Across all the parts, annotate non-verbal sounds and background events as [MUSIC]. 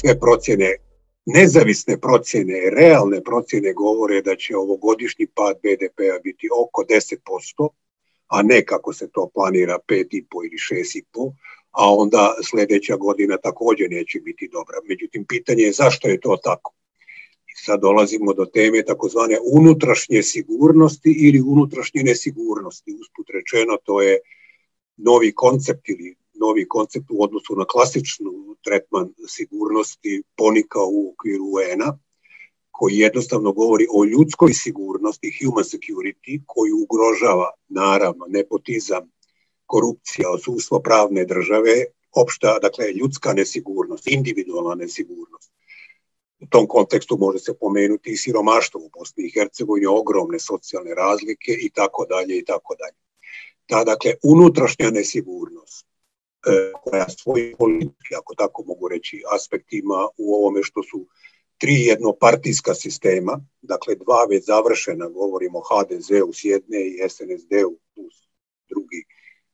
sve procjene, nezavisne procjene, realne procjene govore da će ovogodišnji pad BDP-a biti oko 10%, a ne kako se to planira 5,5 ili 6,5%, a onda sledeća godina takođe neće biti dobra. Međutim, pitanje je zašto je to tako? I sad dolazimo do teme takozvane unutrašnje sigurnosti ili unutrašnje nesigurnosti. Usput rečeno, to je novi koncept ili novi koncept u odnosu na klasičnu tretman sigurnosti ponika u okviru UN-a, koji jednostavno govori o ljudskoj sigurnosti, human security, koju ugrožava, naravno, nepotizam, korupcija, osustvo pravne države, opšta, dakle, ljudska nesigurnost, individualna nesigurnost. U tom kontekstu može se pomenuti i siromaštvo u Bosni i Hercegovini, ogromne socijalne razlike i tako dalje i tako dalje. Ta, dakle, unutrašnja nesigurnost koja svoji politike, ako tako mogu reći, aspektima u ovome što su tri jednopartijska sistema, dakle dva već završena, govorimo HDZ-u s jedne i SNSD-u drugi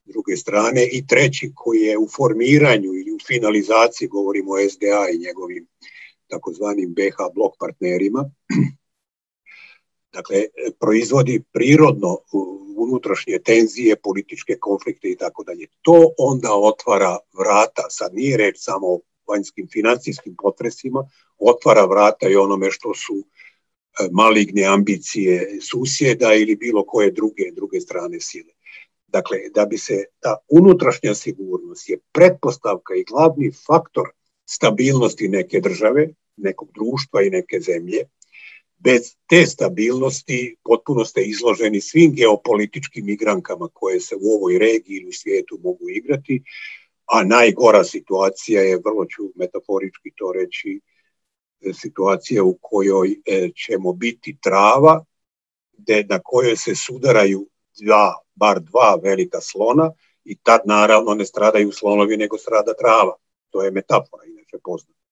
druge strane i treći koji je u formiranju ili u finalizaciji, govorimo o SDA i njegovim takozvanim BH blok partnerima, dakle, proizvodi prirodno unutrašnje tenzije, političke konflikte i tako dalje. To onda otvara vrata, sad nije reč samo o vanjskim financijskim potresima, otvara vrata i onome što su e, maligne ambicije susjeda ili bilo koje druge druge strane sile. Dakle, da bi se ta unutrašnja sigurnost je pretpostavka i glavni faktor stabilnosti neke države, nekog društva i neke zemlje. Bez te stabilnosti potpuno ste izloženi svim geopolitičkim igrankama koje se u ovoj regiji ili svijetu mogu igrati, a najgora situacija je, vrlo ću metaforički to reći, situacija u kojoj e, ćemo biti trava, na kojoj se sudaraju dva, bar dva velika slona i tad naravno ne stradaju slonovi nego strada trava. To je metafora inače poznata.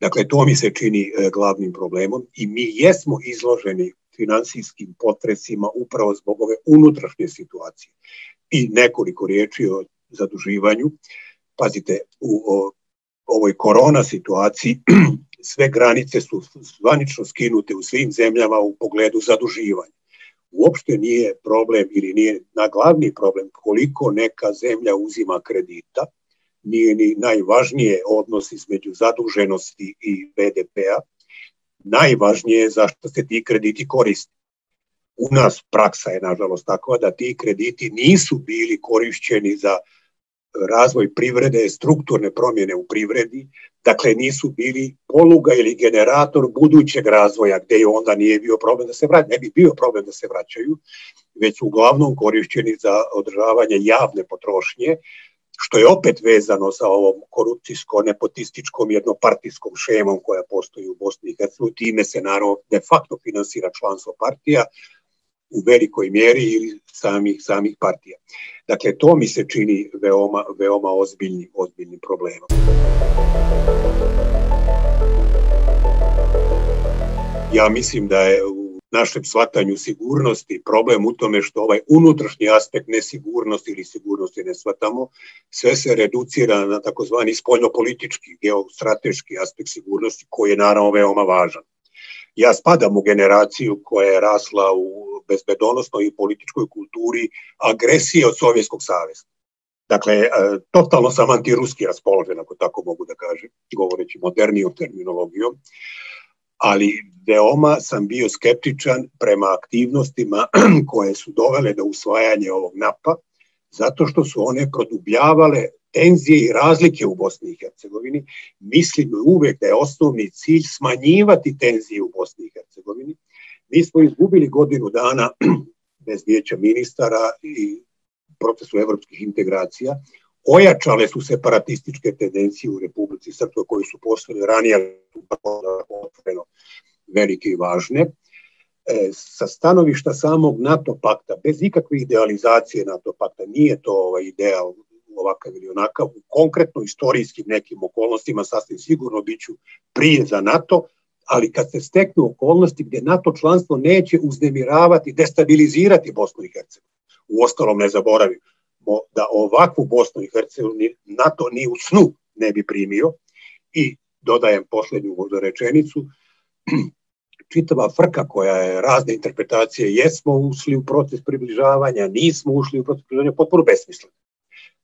Dakle, to mi se čini e, glavnim problemom i mi jesmo izloženi finansijskim potresima upravo zbog ove unutrašnje situacije. I nekoliko riječi o zaduživanju. Pazite, u ovoj korona situaciji [CLEARS THROAT] sve granice su zvanično skinute u svim zemljama u pogledu zaduživanja uopšte nije problem ili nije na glavni problem koliko neka zemlja uzima kredita, nije ni najvažnije odnos između zaduženosti i BDP-a, najvažnije je zašto se ti krediti koriste. U nas praksa je nažalost takva da ti krediti nisu bili korišćeni za razvoj privrede, strukturne promjene u privredi, dakle nisu bili poluga ili generator budućeg razvoja gde je onda nije bio problem da se vraćaju, ne bi bio problem da se vraćaju, već su uglavnom korišćeni za održavanje javne potrošnje, što je opet vezano sa ovom korupcijsko-nepotističkom jednopartijskom šemom koja postoji u Bosni i Hercegovini. Time se naravno de facto finansira članstvo partija, u velikoj mjeri ili samih, samih partija. Dakle, to mi se čini veoma, veoma ozbiljnim, ozbiljnim problemom. Ja mislim da je našem shvatanju sigurnosti problem u tome što ovaj unutrašnji aspekt nesigurnosti ili sigurnosti ne shvatamo, sve se reducira na takozvani spoljnopolitički, geostrateški aspekt sigurnosti koji je naravno veoma važan. Ja spadam u generaciju koja je rasla u bezbedonosnoj i političkoj kulturi agresije od Sovjetskog saveza. Dakle, e, totalno sam antiruski raspoložen, ako tako mogu da kažem, govoreći modernijom terminologijom, ali veoma sam bio skeptičan prema aktivnostima [CLEARS THROAT] koje su dovele do usvajanja ovog napa, zato što su one produbljavale tenzije i razlike u Bosni i Hercegovini. Mislim uvek da je osnovni cilj smanjivati tenzije u Bosni i Hercegovini, Mi smo izgubili godinu dana [CLEARS THROAT] bez vijeća ministara i procesu evropskih integracija. Ojačale su separatističke tendencije u Republici Srpskoj koji su postali ranije otvoreno velike i važne. E, sa stanovišta samog NATO pakta, bez ikakve idealizacije NATO pakta, nije to ovaj ideal ovakav ili onakav, u konkretno istorijskim nekim okolnostima sasvim sigurno biću prije za NATO, ali kad se steknu okolnosti gde NATO članstvo neće uznemiravati, destabilizirati Bosnu i Hercegovinu. U ostalom ne zaboravimo da ovakvu Bosnu i Hercegovinu NATO ni u snu ne bi primio i dodajem poslednju možda rečenicu, [CLEARS THROAT] čitava frka koja je razne interpretacije, jesmo ušli u proces približavanja, nismo ušli u proces približavanja, potpuno besmisleno.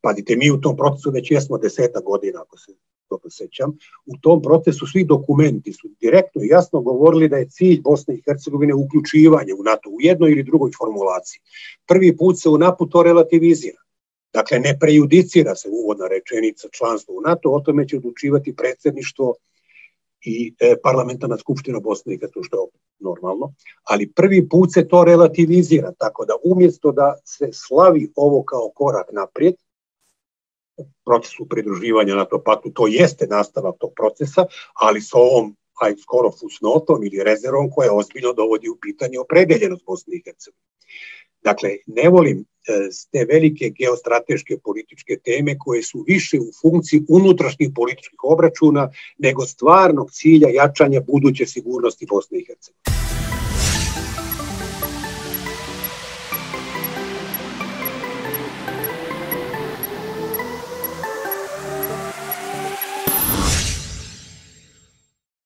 Pazite, mi u tom procesu već jesmo deseta godina, ako se dobro sećam. U tom procesu svi dokumenti su direktno i jasno govorili da je cilj Bosne i Hercegovine uključivanje u NATO u jednoj ili drugoj formulaciji. Prvi put se u NATO to relativizira. Dakle, ne prejudicira se uvodna rečenica članstva u NATO, o tome će odlučivati predsedništvo i e, parlamentarna skupština Bosne i Hercegovine, što je normalno, ali prvi put se to relativizira, tako da umjesto da se slavi ovo kao korak naprijed, procesu pridruživanja NATO paktu, to jeste nastavak tog procesa, ali sa ovom aj skoro fusnotom ili rezervom koja ozbiljno dovodi u pitanje opredeljenost Bosne i Hercegovine. Dakle, ne volim te velike geostrateške političke teme koje su više u funkciji unutrašnjih političkih obračuna nego stvarnog cilja jačanja buduće sigurnosti Bosne i Hercegovine.